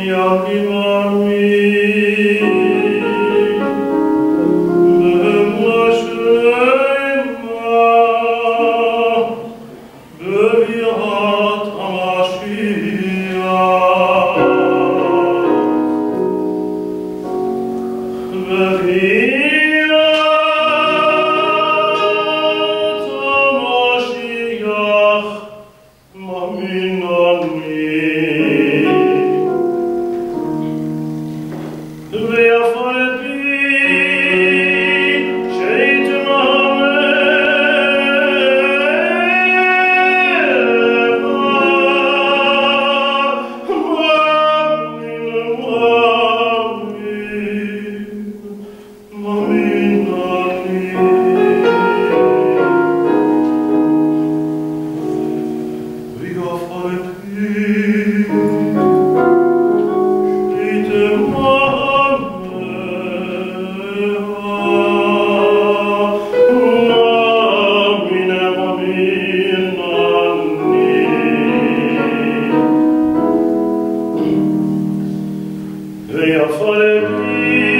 omnia primam Wer vor me.